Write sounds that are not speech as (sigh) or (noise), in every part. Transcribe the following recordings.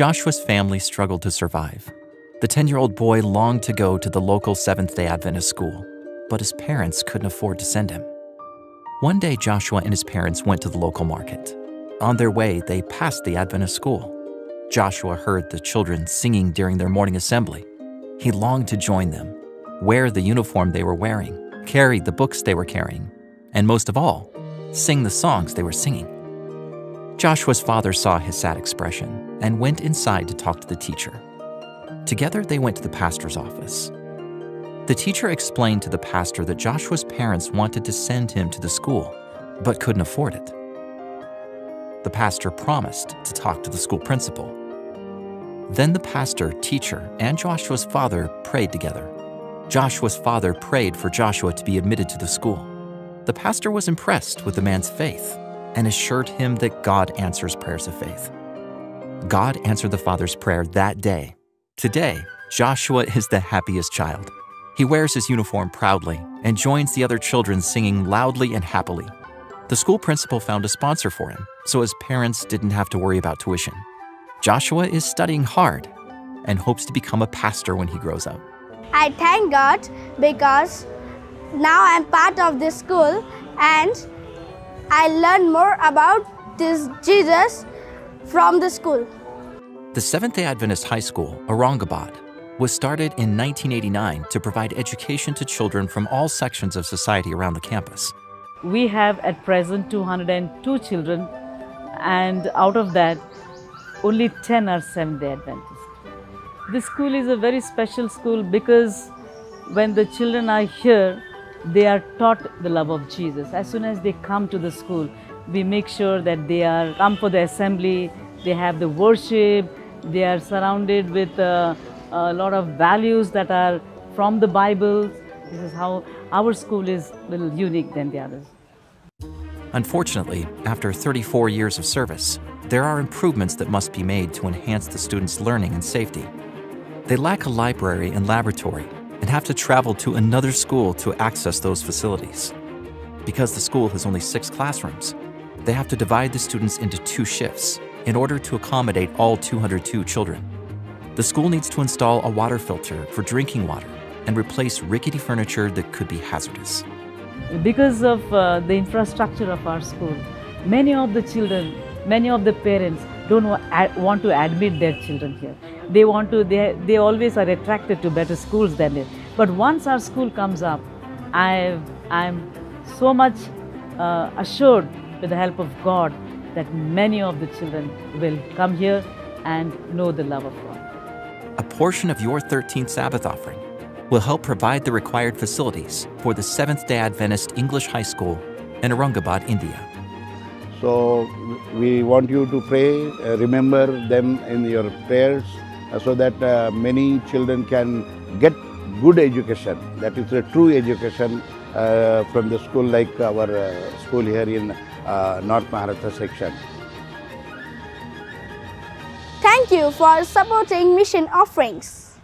Joshua's family struggled to survive. The 10 year old boy longed to go to the local Seventh day Adventist school, but his parents couldn't afford to send him. One day, Joshua and his parents went to the local market. On their way, they passed the Adventist school. Joshua heard the children singing during their morning assembly. He longed to join them, wear the uniform they were wearing, carry the books they were carrying, and most of all, sing the songs they were singing. Joshua's father saw his sad expression and went inside to talk to the teacher. Together, they went to the pastor's office. The teacher explained to the pastor that Joshua's parents wanted to send him to the school, but couldn't afford it. The pastor promised to talk to the school principal. Then the pastor, teacher, and Joshua's father prayed together. Joshua's father prayed for Joshua to be admitted to the school. The pastor was impressed with the man's faith and assured him that God answers prayers of faith. God answered the father's prayer that day. Today, Joshua is the happiest child. He wears his uniform proudly and joins the other children singing loudly and happily. The school principal found a sponsor for him, so his parents didn't have to worry about tuition. Joshua is studying hard and hopes to become a pastor when he grows up. I thank God because now I'm part of this school and I learn more about this Jesus from the school. The Seventh day Adventist High School, Aurangabad, was started in 1989 to provide education to children from all sections of society around the campus. We have at present 202 children, and out of that, only 10 are Seventh day Adventists. This school is a very special school because when the children are here, they are taught the love of Jesus. As soon as they come to the school, we make sure that they are come for the assembly, they have the worship, they are surrounded with uh, a lot of values that are from the Bible. This is how our school is a little unique than the others. Unfortunately, after 34 years of service, there are improvements that must be made to enhance the students' learning and safety. They lack a library and laboratory and have to travel to another school to access those facilities. Because the school has only six classrooms, they have to divide the students into two shifts in order to accommodate all 202 children. The school needs to install a water filter for drinking water and replace rickety furniture that could be hazardous. Because of uh, the infrastructure of our school, many of the children, many of the parents don't want to admit their children here. They want to, they, they always are attracted to better schools than it. But once our school comes up, I, I'm so much uh, assured with the help of God that many of the children will come here and know the love of God. A portion of your 13th Sabbath offering will help provide the required facilities for the Seventh day Adventist English High School in Aurangabad, India. So, we want you to pray, uh, remember them in your prayers so that uh, many children can get good education. That is a true education uh, from the school like our uh, school here in uh, North Maharashtra section. Thank you for supporting mission offerings.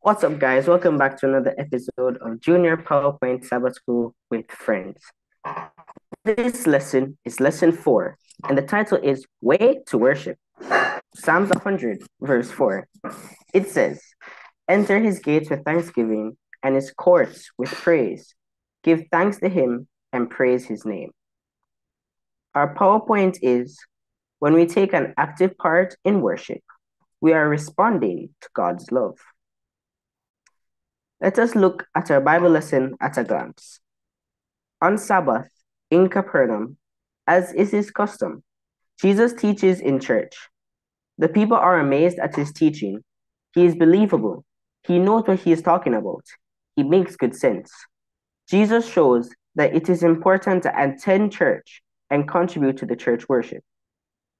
What's up, guys? Welcome back to another episode of Junior PowerPoint Sabbath School with Friends. This lesson is lesson four, and the title is Way to Worship. Psalms 100, verse 4. It says, Enter his gates with thanksgiving and his courts with praise. Give thanks to him and praise his name. Our PowerPoint is when we take an active part in worship, we are responding to God's love. Let us look at our Bible lesson at a glance. On Sabbath, in Capernaum, as is his custom, Jesus teaches in church. The people are amazed at his teaching. He is believable. He knows what he is talking about. He makes good sense. Jesus shows that it is important to attend church and contribute to the church worship.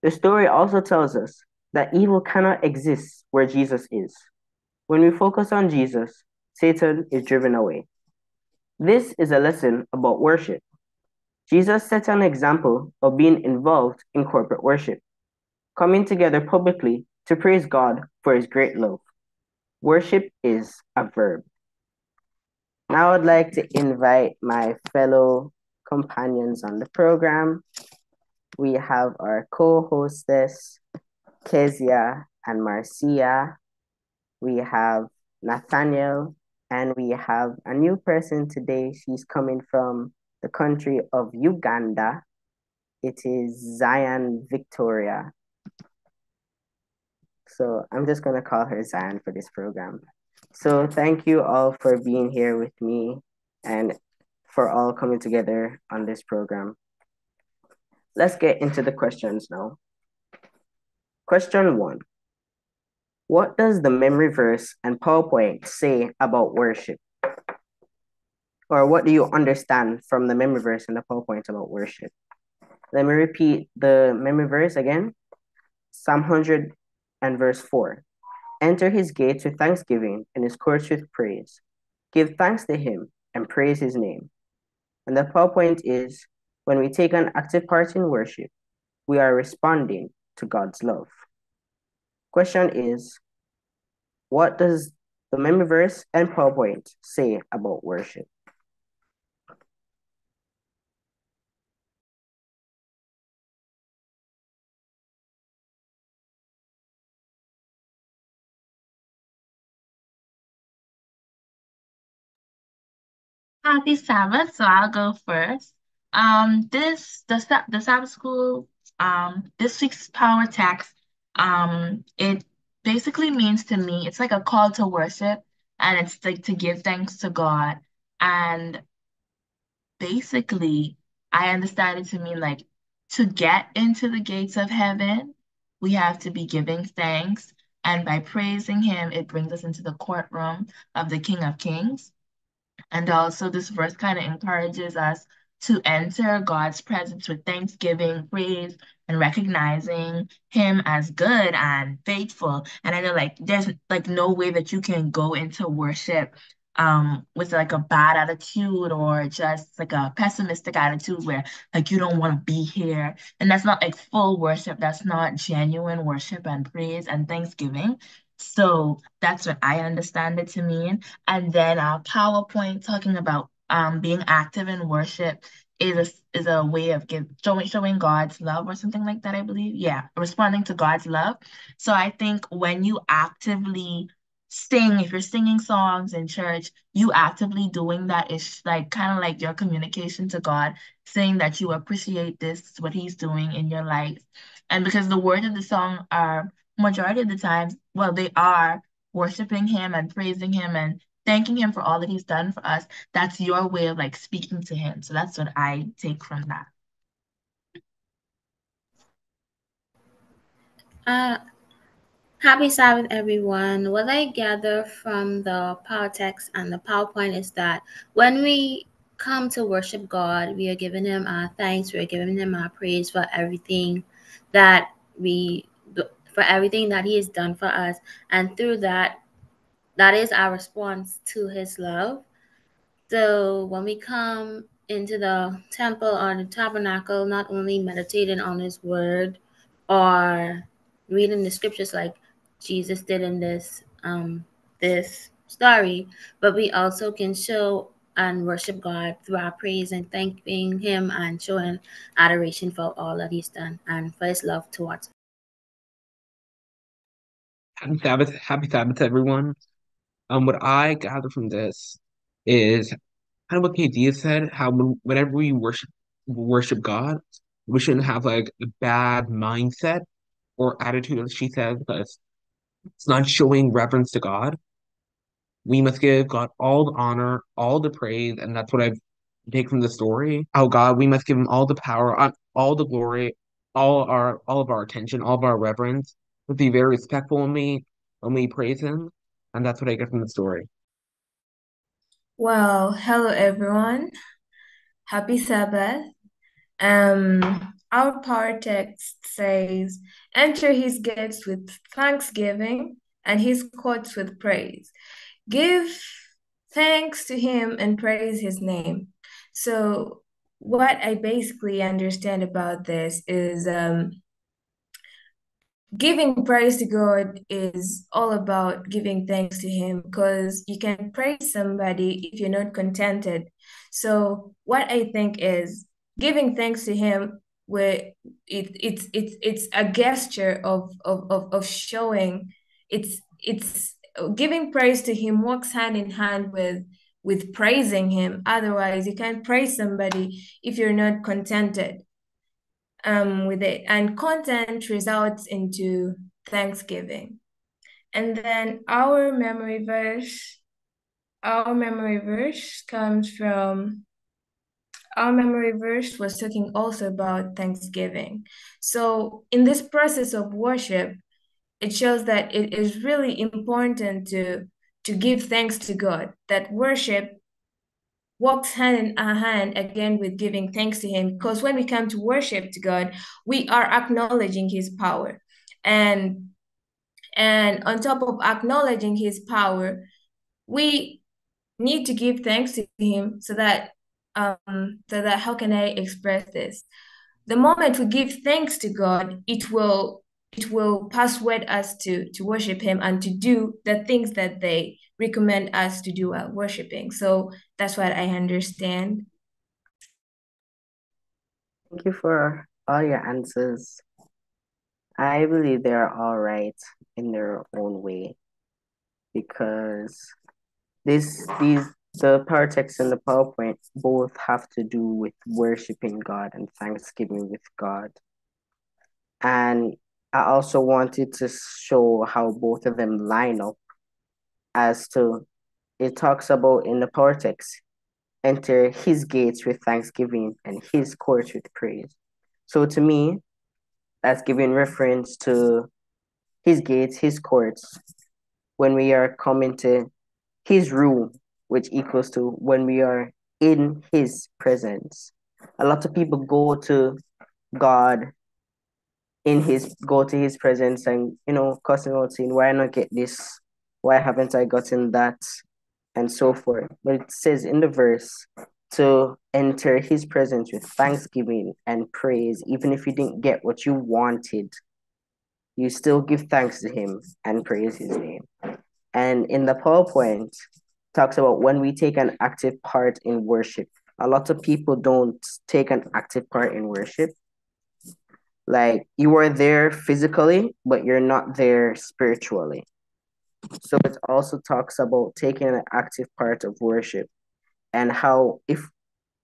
The story also tells us that evil cannot exist where Jesus is. When we focus on Jesus, Satan is driven away. This is a lesson about worship. Jesus set an example of being involved in corporate worship, coming together publicly to praise God for his great love. Worship is a verb. Now I'd like to invite my fellow companions on the program. We have our co-hostess, Kezia and Marcia. We have Nathaniel and we have a new person today. She's coming from the country of Uganda. It is Zion Victoria. So I'm just going to call her Zion for this program. So thank you all for being here with me and for all coming together on this program. Let's get into the questions now. Question one what does the memory verse and PowerPoint say about worship? Or what do you understand from the memory verse and the PowerPoint about worship? Let me repeat the memory verse again. Psalm 100 and verse 4. Enter his gates with thanksgiving and his courts with praise. Give thanks to him and praise his name. And the PowerPoint is when we take an active part in worship, we are responding to God's love. Question is, what does the memory verse and PowerPoint say about worship? Happy Sabbath. So I'll go first. Um, this the the Sabbath school um this week's power text um, it basically means to me, it's like a call to worship and it's like to give thanks to God. And basically, I understand it to mean like to get into the gates of heaven, we have to be giving thanks. And by praising Him, it brings us into the courtroom of the King of Kings. And also, this verse kind of encourages us to enter God's presence with thanksgiving, praise, and recognizing him as good and faithful. And I know like there's like no way that you can go into worship um with like a bad attitude or just like a pessimistic attitude where like you don't want to be here. And that's not like full worship. That's not genuine worship and praise and thanksgiving. So that's what I understand it to mean. And then our PowerPoint talking about um being active in worship is a is a way of give showing showing God's love or something like that, I believe. Yeah, responding to God's love. So I think when you actively sing, if you're singing songs in church, you actively doing that is like kind of like your communication to God, saying that you appreciate this, what He's doing in your life. And because the words of the song are majority of the times, well, they are worshiping Him and praising Him and thanking him for all that he's done for us, that's your way of like speaking to him. So that's what I take from that. Uh, happy Sabbath, everyone. What I gather from the power text and the PowerPoint is that when we come to worship God, we are giving Him our thanks, we are giving Him our praise for everything that we for everything that He has done for us, and through that, that is our response to his love. So when we come into the temple or the tabernacle, not only meditating on his word or reading the scriptures like Jesus did in this um, this story, but we also can show and worship God through our praise and thanking Him and showing adoration for all that He's done and for His love towards us. Happy Sabbath, happy Sabbath, everyone. Um, what I gather from this is kind of what Kezia said, how whenever we worship worship God, we shouldn't have like a bad mindset or attitude, as she said, because it's not showing reverence to God. We must give God all the honor, all the praise, and that's what I take from the story. Oh God, we must give him all the power, uh, all the glory, all our all of our attention, all of our reverence But be very respectful when we when we praise him, and that's what I get from the story. Well, hello everyone. Happy Sabbath. Um, our power text says, "Enter his gates with thanksgiving and his courts with praise. Give thanks to him and praise his name." So, what I basically understand about this is um, giving praise to God is all about giving thanks to Him because you can praise somebody if you're not contented. So what I think is giving thanks to Him where it, it's it's it's a gesture of of of, of showing it's it's giving praise to him works hand in hand with with praising him otherwise you can't praise somebody if you're not contented um, with it. And content results into Thanksgiving. And then our memory verse, our memory verse comes from our memory verse was talking also about Thanksgiving. So in this process of worship, it shows that it is really important to to give thanks to God. That worship walks hand in hand again with giving thanks to him because when we come to worship to god we are acknowledging his power. And and on top of acknowledging his power we need to give thanks to him so that um so that how can i express this? The moment we give thanks to god it will it will persuade us to to worship him and to do the things that they recommend us to do while worshiping. So that's what I understand. Thank you for all your answers. I believe they're all right in their own way because this these the power text and the PowerPoint both have to do with worshiping God and thanksgiving with God. And I also wanted to show how both of them line up as to it talks about in the text enter his gates with thanksgiving and his courts with praise. So to me, that's giving reference to his gates, his courts, when we are coming to his room, which equals to when we are in his presence. A lot of people go to God in his go to his presence and you know cussing out saying why not get this why haven't I gotten that? And so forth. But it says in the verse to enter his presence with thanksgiving and praise, even if you didn't get what you wanted, you still give thanks to him and praise his name. And in the PowerPoint, talks about when we take an active part in worship. A lot of people don't take an active part in worship. Like you are there physically, but you're not there spiritually. So it also talks about taking an active part of worship and how if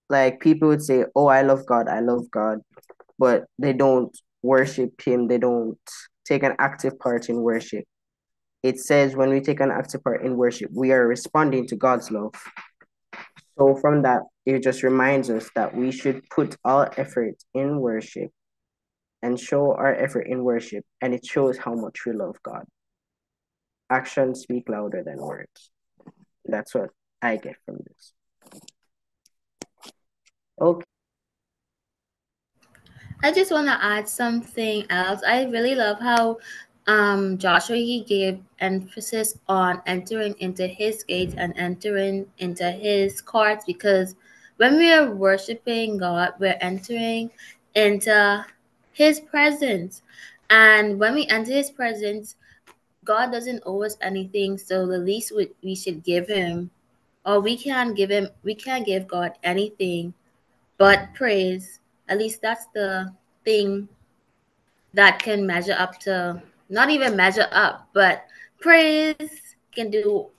like people would say, Oh, I love God, I love God, but they don't worship him, they don't take an active part in worship. It says when we take an active part in worship, we are responding to God's love. So from that, it just reminds us that we should put our effort in worship and show our effort in worship, and it shows how much we love God actions speak louder than words. That's what I get from this. Okay. I just want to add something else. I really love how um, Joshua he gave emphasis on entering into his gates and entering into his courts because when we are worshiping God, we're entering into his presence. And when we enter his presence, God doesn't owe us anything, so the least we, we should give him, or we can't give him, we can't give God anything but praise. At least that's the thing that can measure up to, not even measure up, but praise can do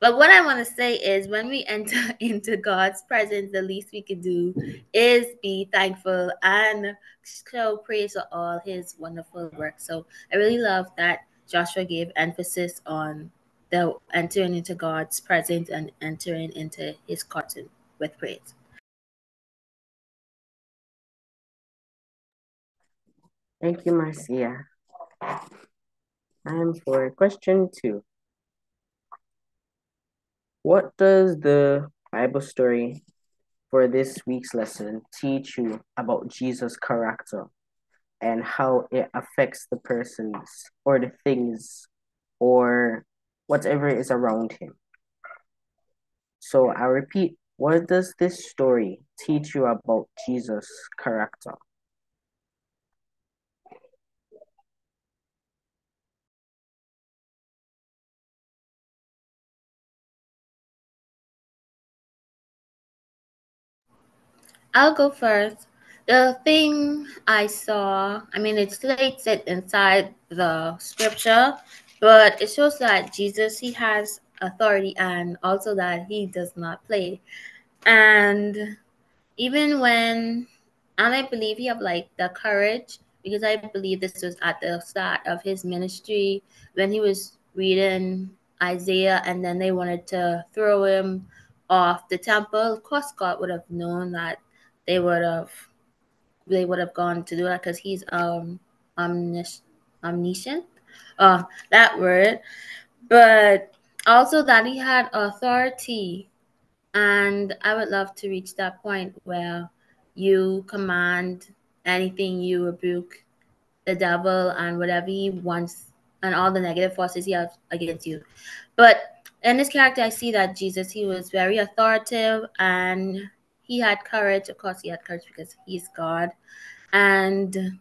but what I want to say is when we enter (laughs) into God's presence, the least we can do is be thankful and show praise for all his wonderful work. So I really love that Joshua gave emphasis on the entering into God's presence and entering into his courts with praise. Thank you, Marcia. Time for question two. What does the Bible story for this week's lesson teach you about Jesus' character and how it affects the persons or the things or whatever is around him? So I repeat, what does this story teach you about Jesus' character? I'll go first. The thing I saw, I mean, it states it inside the scripture, but it shows that Jesus, he has authority and also that he does not play. And even when, and I believe he have like the courage, because I believe this was at the start of his ministry when he was reading Isaiah and then they wanted to throw him off the temple. Of course, God would have known that they would have they would have gone to do that because he's um omnis- omniscient. Uh that word. But also that he had authority. And i would love to reach that point where you command anything you rebuke the devil and whatever he wants and all the negative forces he has against you. But in this character i see that jesus he was very authoritative and he had courage. Of course, he had courage because he's God. And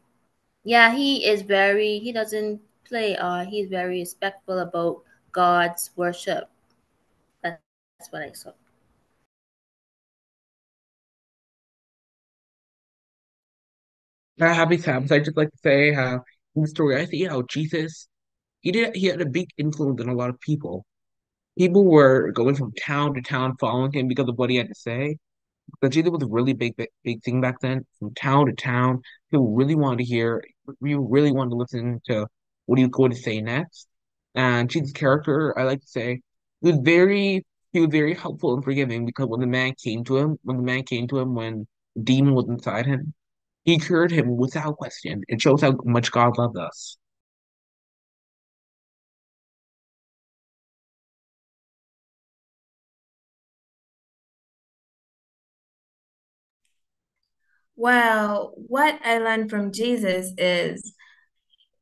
yeah, he is very, he doesn't play, uh, he's very respectful about God's worship. That's what I saw. Uh, happy times. I just like to say how in the story I see how Jesus he did he had a big influence on a lot of people. People were going from town to town following him because of what he had to say. Jesus was a really big, big, big thing back then. From town to town, people really wanted to hear. We really wanted to listen to what he was going to say next. And Jesus' character, I like to say, was very, he was very helpful and forgiving because when the man came to him, when the man came to him, when the demon was inside him, he cured him without question. It shows how much God loved us. Well, what I learned from Jesus is,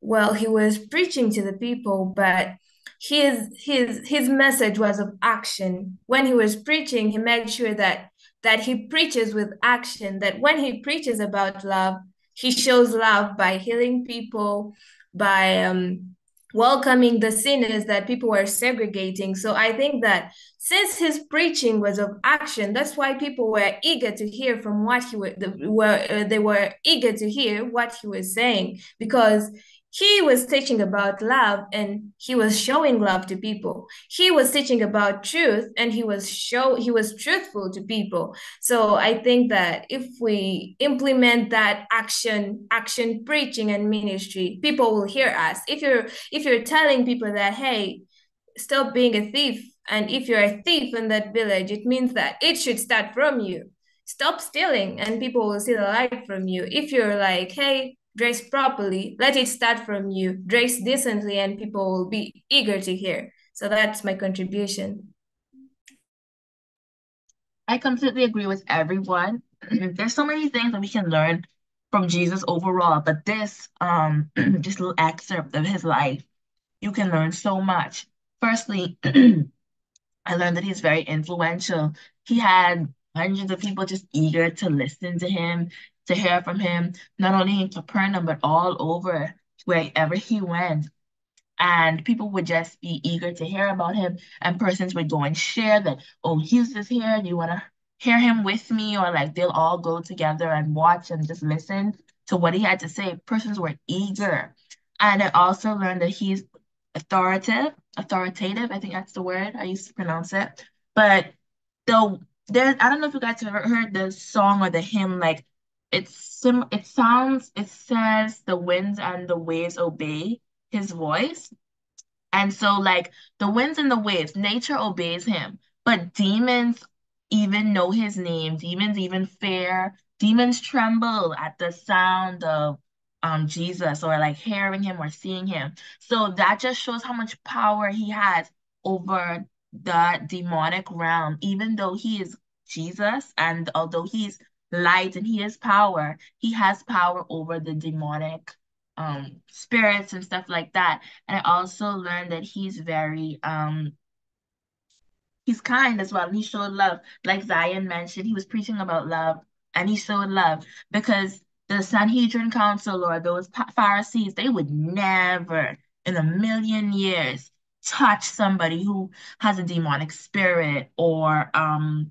well, he was preaching to the people, but his his his message was of action. When he was preaching, he made sure that that he preaches with action, that when he preaches about love, he shows love by healing people, by um welcoming the sinners that people were segregating. So I think that since his preaching was of action, that's why people were eager to hear from what he were, were uh, they were eager to hear what he was saying because he was teaching about love and he was showing love to people. He was teaching about truth and he was show he was truthful to people. So i think that if we implement that action action preaching and ministry people will hear us. If you're if you're telling people that hey stop being a thief and if you're a thief in that village it means that it should start from you. Stop stealing and people will see the light from you. If you're like hey dress properly let it start from you dress decently and people will be eager to hear. So that's my contribution. I completely agree with everyone. (clears throat) There's so many things that we can learn from jesus overall but this um (clears throat) just little excerpt of his life you can learn so much. Firstly (clears throat) i learned that he's very influential. He had hundreds of people just eager to listen to him to hear from him, not only in Capernaum, but all over wherever he went. and people would just be eager to hear about him and persons would go and share that oh he's just here. Do you want to hear him with me? Or like they'll all go together and watch and just listen to what he had to say. Persons were eager. And i also learned that he's authoritative authoritative i think that's the word i used to pronounce it. But the there i don't know if you guys have ever heard the song or the hymn like it's sim it sounds it says the winds and the waves obey his voice. And so, like the winds and the waves, nature obeys him, but demons even know his name. Demons even fear. Demons tremble at the sound of um Jesus or like hearing him or seeing him. So that just shows how much power he has over the demonic realm, even though he is Jesus and although he's light and he has power, he has power over the demonic um spirits and stuff like that. And I also learned that he's very um he's kind as well. He showed love. Like Zion mentioned, he was preaching about love and he showed love because the Sanhedrin Council or those Pharisees, they would never in a million years touch somebody who has a demonic spirit or um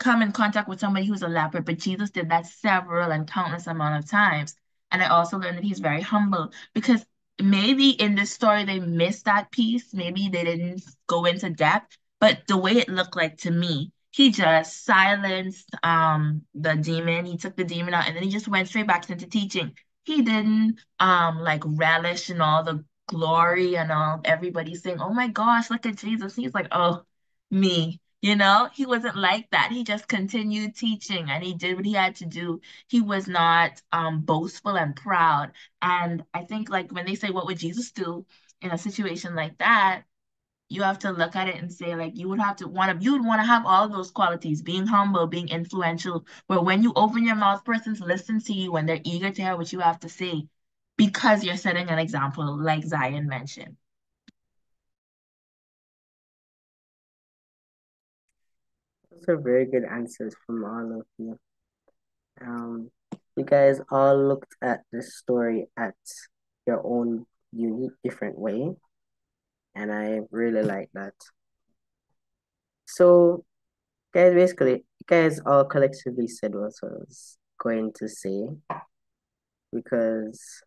come in contact with somebody who's a leper, but Jesus did that several and countless amount of times. And I also learned that he's very humble because maybe in this story they missed that piece. Maybe they didn't go into depth, but the way it looked like to me, he just silenced um the demon. He took the demon out and then he just went straight back into teaching. He didn't um like relish in all the glory and all everybody saying, Oh my gosh, look at Jesus. He's like, Oh, me. You know, he wasn't like that. He just continued teaching and he did what he had to do. He was not um boastful and proud. And I think like when they say what would Jesus do in a situation like that, you have to look at it and say like you would have to want to you would want to have all those qualities, being humble, being influential, where when you open your mouth, persons listen to you when they're eager to hear what you have to say because you're setting an example, like Zion mentioned. Those are very good answers from all of you. Um, you guys all looked at the story at your own unique, different way, and I really like that. So, guys, basically, guys all collectively said what I was going to say, because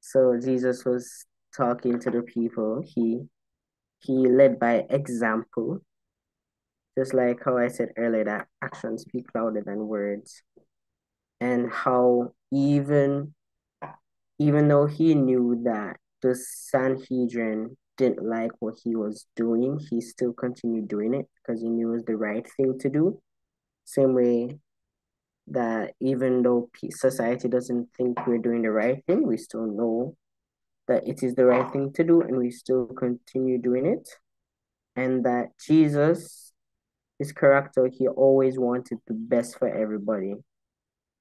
so Jesus was talking to the people. He he led by example just like how I said earlier that actions speak louder than words. And how even even though he knew that the Sanhedrin didn't like what he was doing, he still continued doing it because he knew it was the right thing to do. Same way that even though society doesn't think we're doing the right thing, we still know that it is the right thing to do and we still continue doing it. And that Jesus his character, he always wanted the best for everybody.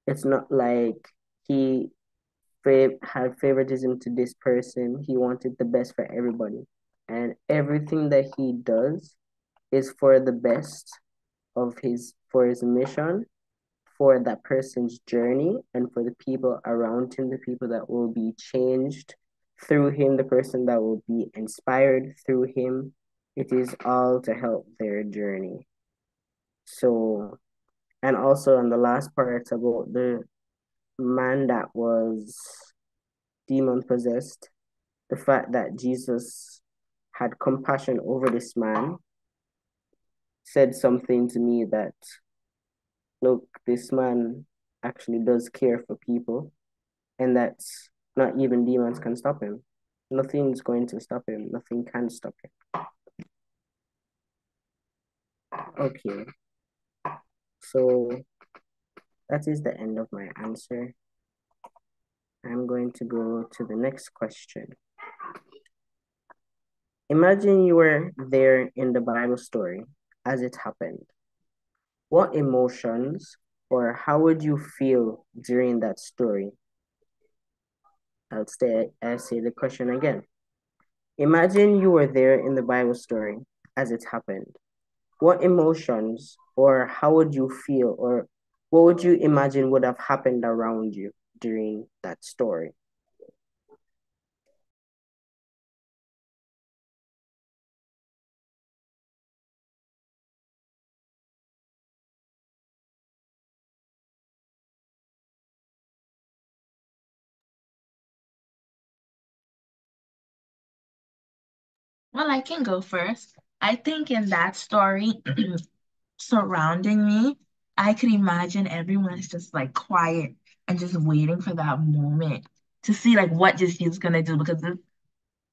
It's not like he fav- had favoritism to this person. He wanted the best for everybody. And everything that he does is for the best of his for his mission, for that person's journey, and for the people around him, the people that will be changed through him, the person that will be inspired through him. It is all to help their journey. So, and also on the last part about the man that was demon possessed, the fact that Jesus had compassion over this man said something to me that, look, this man actually does care for people, and that not even demons can stop him. Nothing's going to stop him. Nothing can stop him. Okay. So that is the end of my answer. I'm going to go to the next question. Imagine you were there in the Bible story as it happened. What emotions or how would you feel during that story? I'll say, I'll say the question again. Imagine you were there in the Bible story as it happened what emotions or how would you feel or what would you imagine would have happened around you during that story? Well, I can go first. I think in that story (clears throat) surrounding me, I could imagine everyone's just like quiet and just waiting for that moment to see like what just he's gonna do because this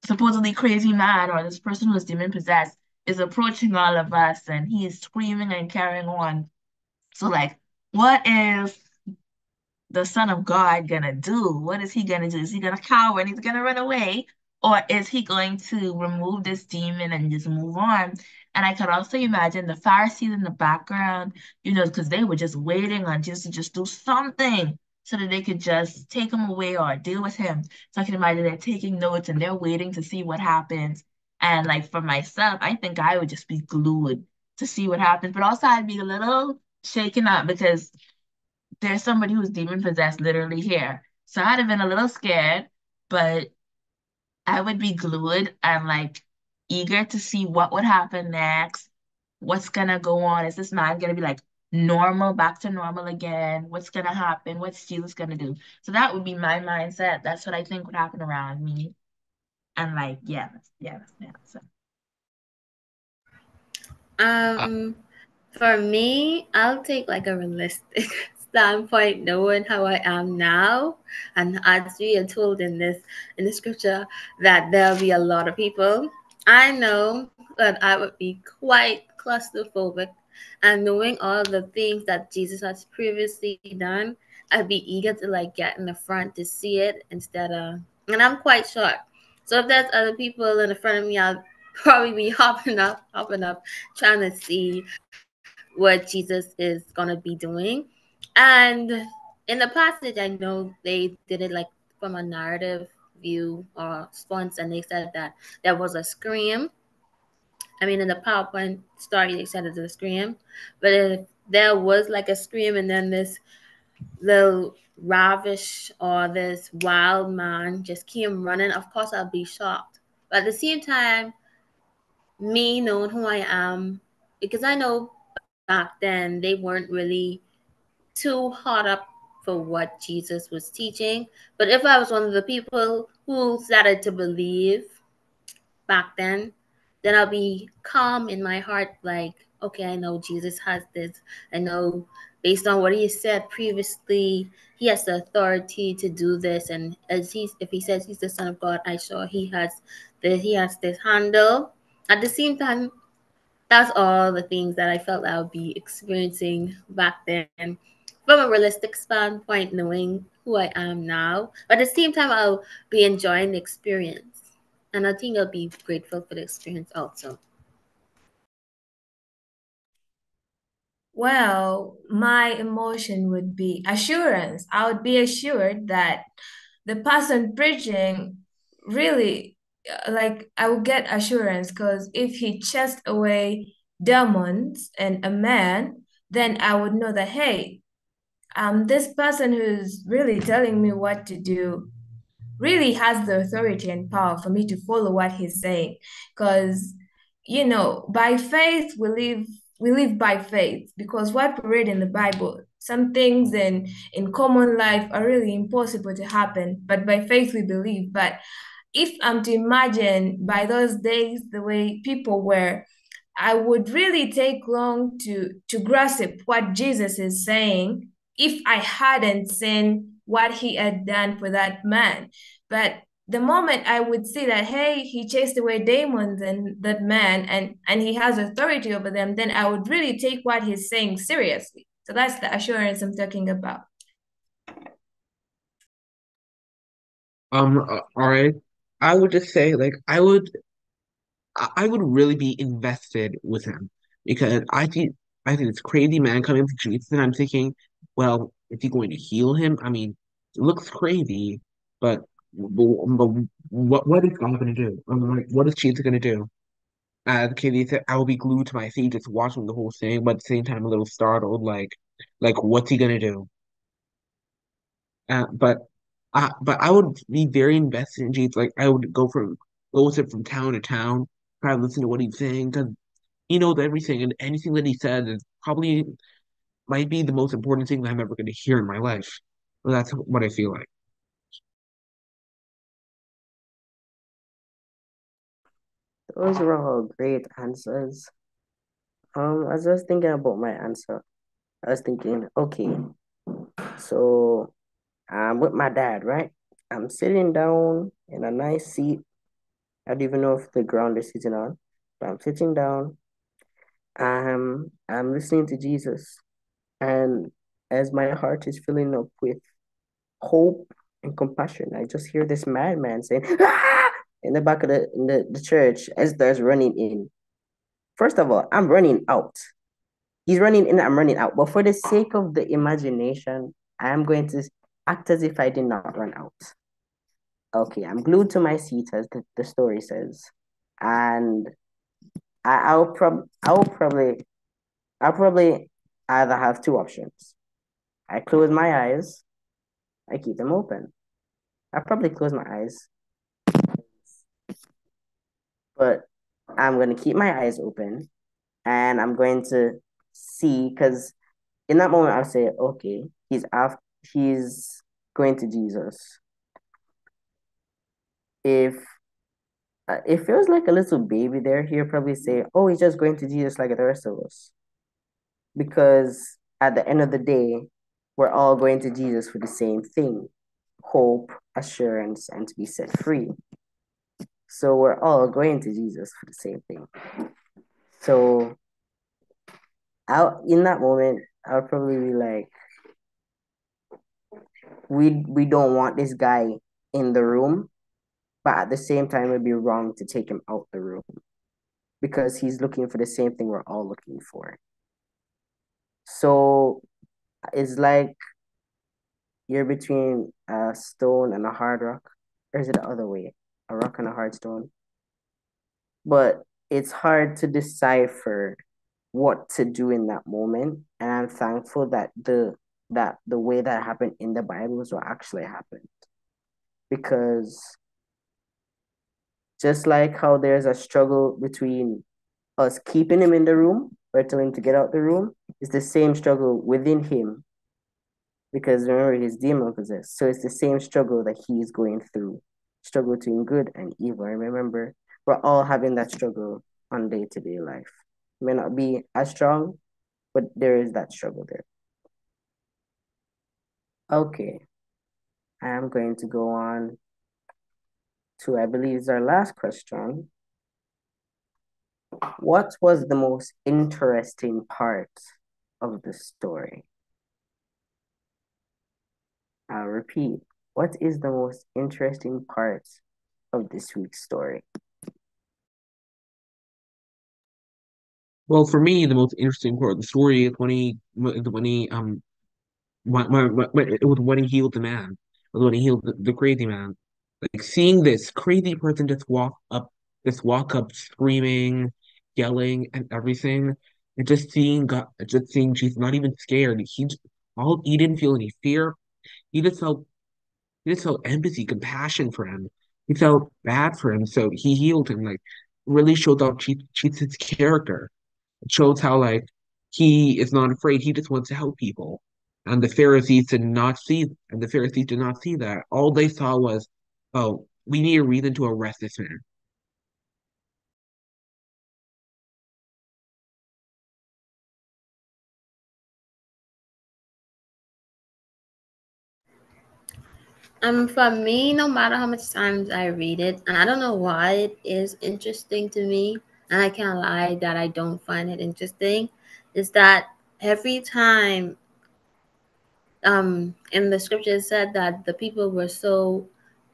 supposedly crazy man or this person who's demon possessed is approaching all of us and he is screaming and carrying on. So like, what is the Son of God gonna do? What is he gonna do? Is he gonna cower and he's gonna run away? Or is he going to remove this demon and just move on? And I could also imagine the Pharisees in the background, you know, because they were just waiting on Jesus to just do something so that they could just take him away or deal with him. So I can imagine they're taking notes and they're waiting to see what happens. And like for myself, I think I would just be glued to see what happens. But also I'd be a little shaken up because there's somebody who's demon possessed literally here. So I'd have been a little scared, but I would be glued and like eager to see what would happen next. What's gonna go on? Is this man gonna be like normal, back to normal again? What's gonna happen? What's Jesus gonna do? So that would be my mindset. That's what I think would happen around me. And like, yeah, yeah, yeah. So. Um, for me, I'll take like a realistic standpoint, knowing how I am now, and as we are told in this in the scripture that there'll be a lot of people. I know that I would be quite claustrophobic, and knowing all the things that Jesus has previously done, I'd be eager to like get in the front to see it instead of. And I'm quite short, so if there's other people in the front of me, I'll probably be (laughs) hopping up, hopping up, trying to see what Jesus is gonna be doing. And in the passage, I know they did it like from a narrative view uh, or response, and they said that there was a scream. I mean, in the PowerPoint story, they said it was a scream, but if there was like a scream, and then this little ravish or this wild man just came running, of course, I'll be shocked. But at the same time, me knowing who I am, because I know back then they weren't really too hot up for what Jesus was teaching. But if I was one of the people who started to believe back then, then I'll be calm in my heart, like, okay, I know Jesus has this. I know based on what he said previously, he has the authority to do this. And as he's if he says he's the son of God, I sure he has that he has this handle. At the same time, that's all the things that I felt I would be experiencing back then from a realistic standpoint, knowing who I am now. But at the same time, I'll be enjoying the experience. And I think I'll be grateful for the experience also. Well, my emotion would be assurance. I would be assured that the person preaching really, uh, like, I would get assurance because if he chased away demons and a man, then I would know that, hey, um, this person who's really telling me what to do really has the authority and power for me to follow what he's saying. Because you know by faith we live we live by faith. Because what we read in the bible some things in in common life are really impossible to happen. But by faith we believe. But if i'm to imagine by those days the way people were i would really take long to to grasp what jesus is saying if I hadn't seen what he had done for that man. But the moment I would see that, hey, he chased away demons and that man and and he has authority over them, then I would really take what he's saying seriously. So that's the assurance I'm talking about. Um, uh, all right. I would just say, like, I would, I would really be invested with him because I think, I think it's crazy man coming to Jesus, and I'm thinking, well, is he going to heal him? I mean, it looks crazy, but but, what what is God going to do? I mean, like, what is Jesus going to do? Uh, As Katie said, I will be glued to my seat just watching the whole thing, but at the same time a little startled, like like what's he going to do? Uh, but I but I would be very invested in Jesus. Like I would go from go with it from town to town, try to listen to what he's saying because he knows everything, and anything that he says is probably might be the most important thing that I'm ever going to hear in my life. Well, that's what I feel like. Those were all great answers. Um, I was just thinking about my answer, I was thinking, okay, so I'm with my dad, right? I'm sitting down in a nice seat. I don't even know if the ground is sitting on, but I'm sitting down. I'm I'm listening to Jesus, and as my heart is filling up with hope and compassion, I just hear this madman saying, ah! in the back of the, the, the church as there's running in. First of all, I'm running out. He's running in, I'm running out. But for the sake of the imagination, I'm going to act as if I did not run out. Okay, I'm glued to my seat as the, the story says. And I, I'll prob I'll probably I'll probably either have two options. I close my eyes, I keep them open. I probably close my eyes. But I'm gonna keep my eyes open and I'm going to see because in that moment I'll say, okay, he's after he's going to Jesus. If uh, it feels like a little baby there, he'll probably say, oh, he's just going to Jesus like the rest of us. Because at the end of the day, we're all going to Jesus for the same thing hope, assurance, and to be set free. So we're all going to Jesus for the same thing. So out in that moment, I'll probably be like, we we don't want this guy in the room, but at the same time, it'd be wrong to take him out the room because he's looking for the same thing we're all looking for. So it's like you're between a stone and a hard rock, or is it the other way? A rock and a hard stone. But it's hard to decipher what to do in that moment. And I'm thankful that the that the way that happened in the Bible is what actually happened. Because just like how there's a struggle between us keeping him in the room or telling him to get out the room, it's the same struggle within him. Because remember, he's demon possessed. So it's the same struggle that he is going through struggle between good and evil. And remember, we're all having that struggle on day to day life. It may not be as strong, but there is that struggle there. Okay, I am going to go on to, I believe, is our last question. What was the most interesting part of the story? I'll repeat. What is the most interesting part of this week's story? Well, for me, the most interesting part of the story is when he when he um when, when, when it was when he healed the man, was when he healed the, the crazy man. Like seeing this crazy person just walk up, just walk up screaming, yelling, and everything, and just seeing God, just seeing Jesus, not even scared. He all he didn't feel any fear. He just felt he just felt empathy, compassion for him. He felt bad for him, so he healed him. Like really showed off Jesus' character. It shows how like he is not afraid. He just wants to help people. And the Pharisees did not see, and the Pharisees did not see that. All they saw was, oh, we need a reason to arrest this man. Um, for me, no matter how much times I read it, and I don't know why it is interesting to me, and I can't lie that I don't find it interesting, is that every time um in the scripture it said that the people were so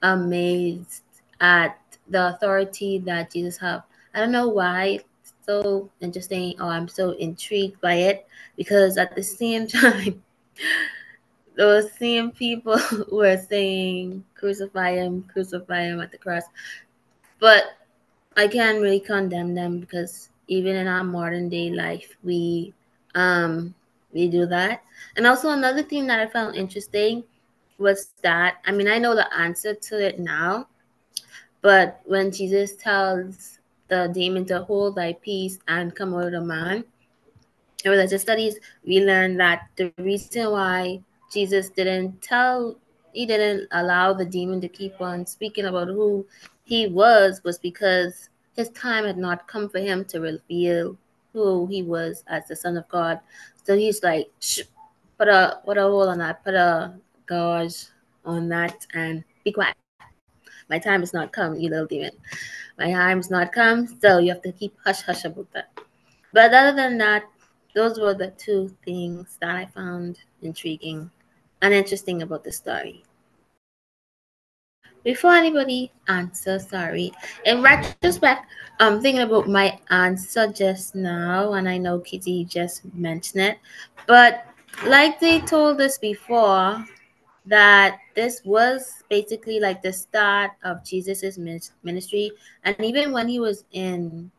amazed at the authority that Jesus have. I don't know why it's so interesting or I'm so intrigued by it because at the same (laughs) time those same people (laughs) were saying crucify him, crucify him at the cross. But I can't really condemn them because even in our modern day life, we um we do that. And also another thing that I found interesting was that I mean I know the answer to it now, but when Jesus tells the demon to hold thy peace and come out of man, in religious studies, we learned that the reason why Jesus didn't tell, he didn't allow the demon to keep on speaking about who he was, was because his time had not come for him to reveal who he was as the Son of God. So he's like, put a put a hole on that, put a gauge on that, and be quiet. My time has not come, you little demon. My time has not come, so you have to keep hush hush about that. But other than that, those were the two things that I found intriguing and interesting about the story. Before anybody answers, sorry. In retrospect, I'm thinking about my answer just now, and I know Kitty just mentioned it. But like they told us before, that this was basically like the start of Jesus's ministry, and even when he was in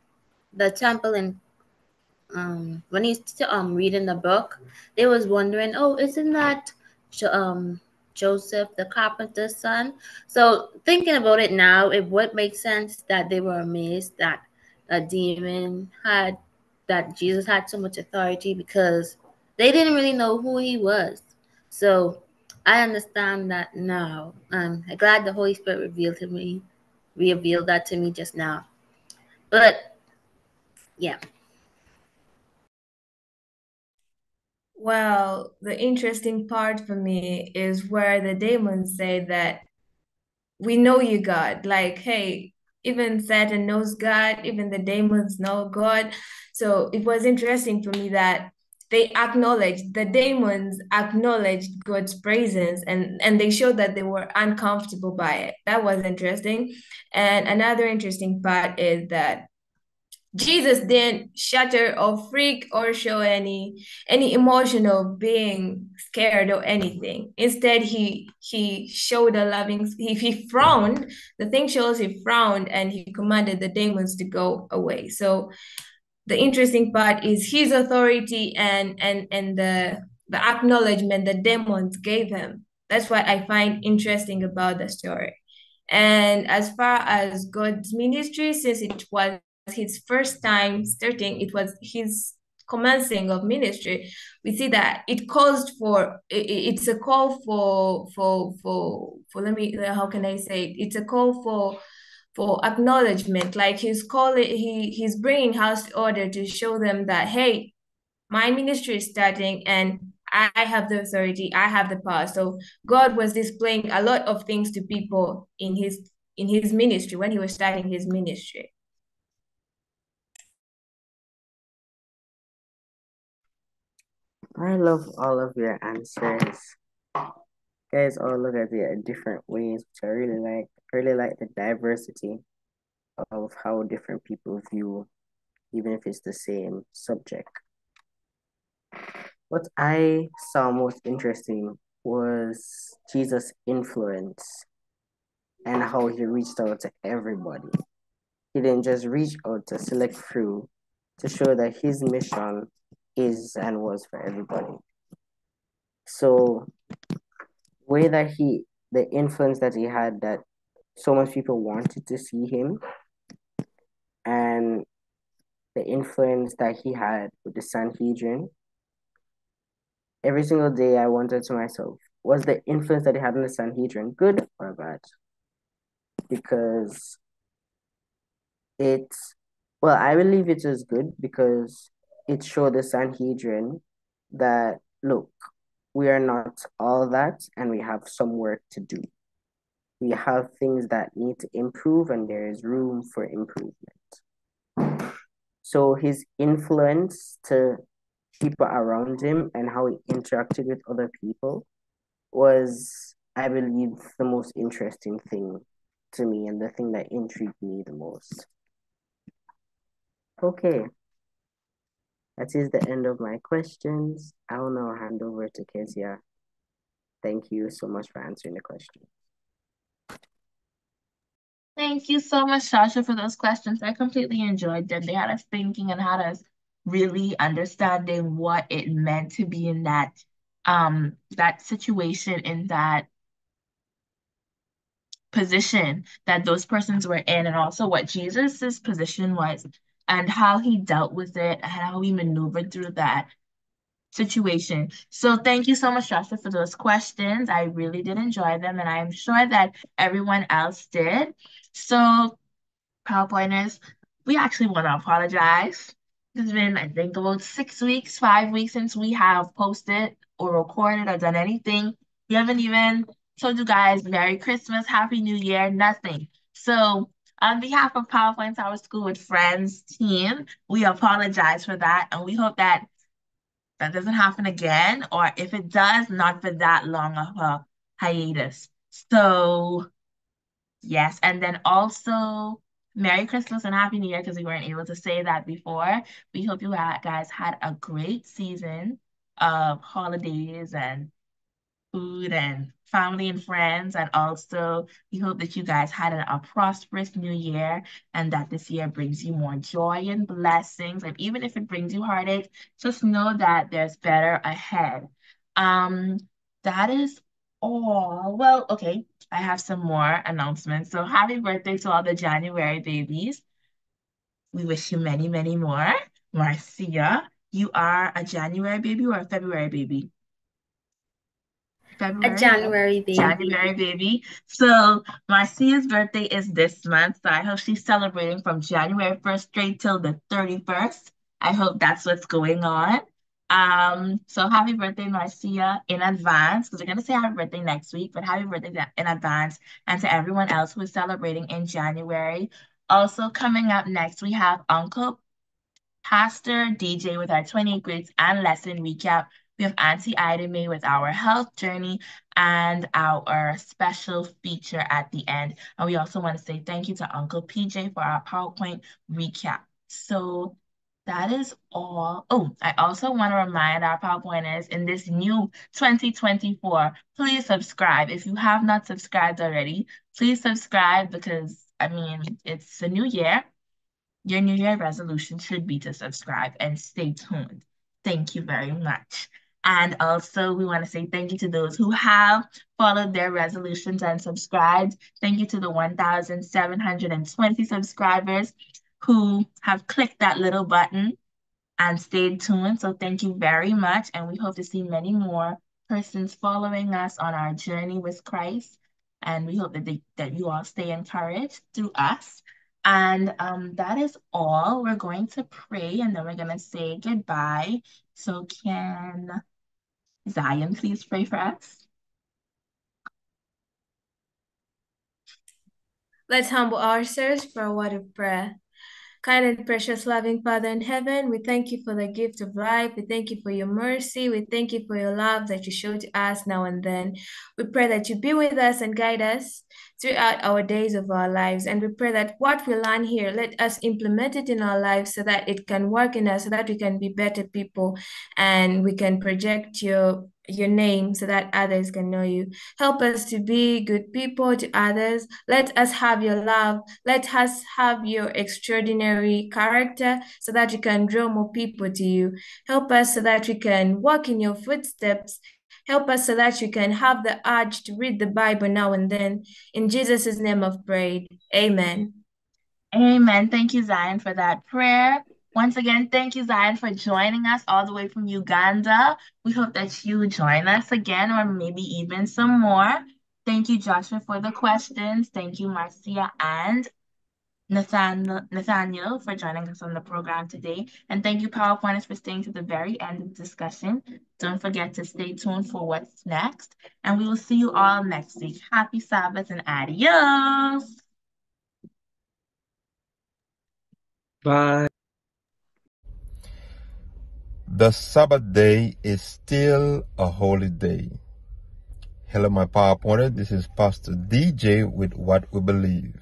the temple and um, when he's um reading the book, they was wondering, oh, isn't that um Joseph, the carpenter's son? So thinking about it now, it would make sense that they were amazed that a demon had that Jesus had so much authority because they didn't really know who he was. So I understand that now. I'm glad the Holy Spirit revealed to me, revealed that to me just now. But yeah. Well, the interesting part for me is where the demons say that we know you, God. Like, hey, even Satan knows God, even the demons know God. So it was interesting for me that they acknowledged the demons acknowledged God's presence and and they showed that they were uncomfortable by it. That was interesting. And another interesting part is that Jesus didn't shatter or freak or show any any emotion of being scared or anything. Instead, he he showed a loving. He, he frowned. The thing shows he frowned and he commanded the demons to go away. So the interesting part is his authority and and and the the acknowledgement the demons gave him that's what i find interesting about the story and as far as god's ministry since it was his first time starting it was his commencing of ministry. We see that it caused for it's a call for for for for let me how can i say it? It's a call for for acknowledgement. Like he's calling he he's bringing house order to show them that hey my ministry is starting and I have the authority i have the power. So god was displaying a lot of things to people in his in his ministry when he was starting his ministry i love all of your answers guys all look at it in different ways which i really like I really like the diversity of how different people view, even if it's the same subject. What I saw most interesting was Jesus' influence and how he reached out to everybody. He didn't just reach out to select few to show that his mission is and was for everybody. So way that he the influence that he had that so much people wanted to see him and the influence that he had with the Sanhedrin. Every single day I wondered to myself, was the influence that he had on the Sanhedrin good or bad? Because it's, well, I believe it is as good because it showed the Sanhedrin that, look, we are not all that and we have some work to do we have things that need to improve and there is room for improvement. So his influence to people around him and how he interacted with other people was, I believe, the most interesting thing to me and the thing that intrigued me the most. Okay. That is the end of my questions. I will now hand over to Kezia. Thank you so much for answering the question. Thank you so much, Sasha, for those questions. I completely enjoyed them. They had us thinking and had us really understanding what it meant to be in that um that situation in that position that those persons were in and also what Jesus's position was and how he dealt with it and how he maneuvered through that situation. So thank you so much, Joshua, for those questions. I really did enjoy them, and I'm sure that everyone else did. So, PowerPointers, we actually want to apologize. It's been, I think, about six weeks, five weeks since we have posted or recorded or done anything. We haven't even told you guys Merry Christmas, Happy New Year, nothing. So on behalf of PowerPoint Tower School with Friends team, we apologize for that and we hope that that doesn't happen again, or if it does, not for that long of a hiatus. So yes, and then also Merry Christmas and Happy New Year because we weren't able to say that before. We hope you guys had a great season of holidays and food and family and friends. And also, we hope that you guys had a, a prosperous new year and that this year brings you more joy and blessings. And even if it brings you heartache, just know that there's better ahead. Um, that is all. Well, okay, I have some more announcements. So happy birthday to all the January babies. We wish you many, many more. Marcia, you are a January baby or a February baby? February. A January baby. January baby. So Marcia's birthday is this month. So I hope she's celebrating from January 1st straight till the 31st. I hope that's what's going on. Um, so happy birthday, Marcia, in advance, because we're gonna say happy birthday next week, but happy birthday in advance, and to everyone else who is celebrating in January. Also coming up next, we have Uncle Pastor DJ with our 28 grades and lesson recap. We have Auntie Ida with our health journey and our special feature at the end. And we also want to say thank you to Uncle PJ for our PowerPoint recap. So that is all. Oh, I also want to remind our PowerPointers in this new 2024, please subscribe. If you have not subscribed already, please subscribe because, I mean, it's a new year. Your New Year resolution should be to subscribe and stay tuned. Thank you very much. And also, we want to say thank you to those who have followed their resolutions and subscribed. Thank you to the 1,720 subscribers who have clicked that little button and stayed tuned. So thank you very much. And we hope to see many more persons following us on our journey with Christ. And we hope that, they, that you all stay encouraged through us. And um, that is all. We're going to pray and then we're going to say goodbye. So can Zion please pray for us? Let's humble ourselves for a word of prayer. Kind and precious loving Father in heaven, we thank you for the gift of life. We thank you for your mercy. We thank you for your love that you show to us now and then. We pray that you be with us and guide us throughout our days of our lives. And we pray that what we learn here, let us implement it in our lives so that it can work in us, so that we can be better people and we can project your your name so that others can know you. Help us to be good people to others. Let us have your love. Let us have your extraordinary character so that you can draw more people to you. Help us so that we can walk in your footsteps. Help us so that you can have the urge to read the Bible now and then. In Jesus' name I've prayed. Amen. Amen. Thank you, Zion, for that prayer. Once again, thank you, Zion, for joining us all the way from Uganda. We hope that you join us again or maybe even some more. Thank you, Joshua, for the questions. Thank you, Marcia and Nathaniel, Nathaniel for joining us on the program today. And thank you, PowerPointers, for staying to the very end of the discussion. Don't forget to stay tuned for what's next. And we will see you all next week. Happy Sabbath and adios. Bye. The Sabbath day is still a holy day. Hello, my PowerPointer. This is Pastor DJ with What We Believe.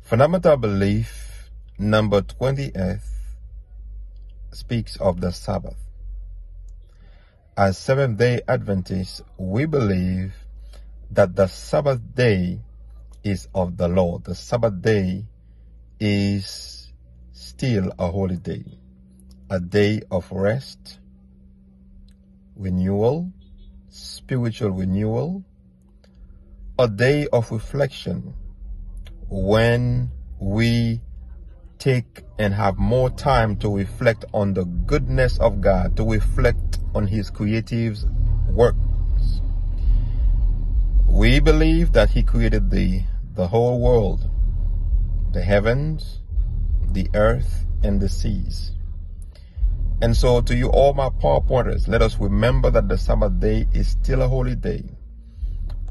Fundamental belief number 20th speaks of the Sabbath. As Seventh day Adventists, we believe that the Sabbath day is of the Lord. The Sabbath day is still a holy day a day of rest, renewal, spiritual renewal, a day of reflection when we take and have more time to reflect on the goodness of God, to reflect on His creative works. We believe that He created the, the whole world, the heavens, the earth and the seas. And so, to you, all my PowerPointers, let us remember that the Sabbath day is still a holy day.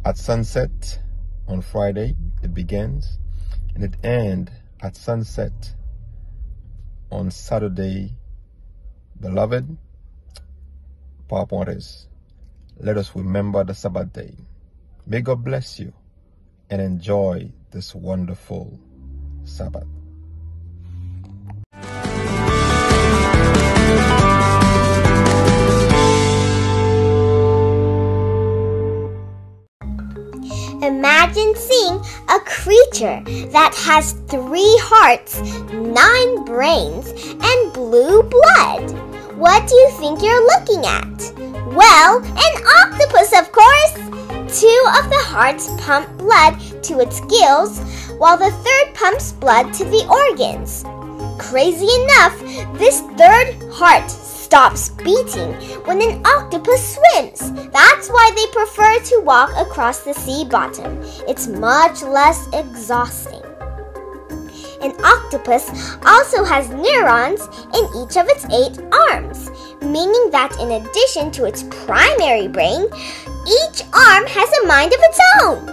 At sunset on Friday, it begins, and it ends at sunset on Saturday. Beloved, PowerPointers, let us remember the Sabbath day. May God bless you and enjoy this wonderful Sabbath. Imagine seeing a creature that has three hearts, nine brains, and blue blood. What do you think you're looking at? Well, an octopus, of course! Two of the hearts pump blood to its gills, while the third pumps blood to the organs. Crazy enough, this third heart stops beating when an octopus swims. That's why they prefer to walk across the sea bottom. It's much less exhausting. An octopus also has neurons in each of its eight arms, meaning that in addition to its primary brain, each arm has a mind of its own.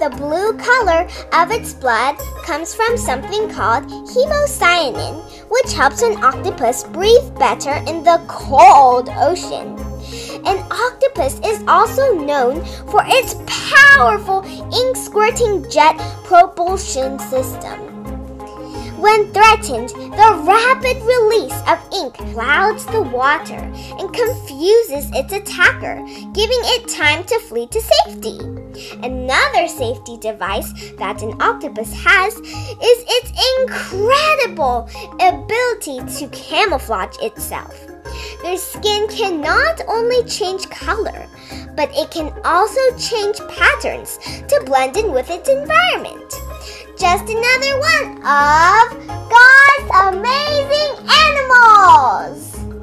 The blue color of its blood comes from something called hemocyanin, which helps an octopus breathe better in the cold ocean. An octopus is also known for its powerful ink squirting jet propulsion system. When threatened, the rapid release of ink clouds the water and confuses its attacker, giving it time to flee to safety. Another safety device that an octopus has is its incredible ability to camouflage itself. Their skin can not only change color, but it can also change patterns to blend in with its environment. Just another one of God's amazing animals!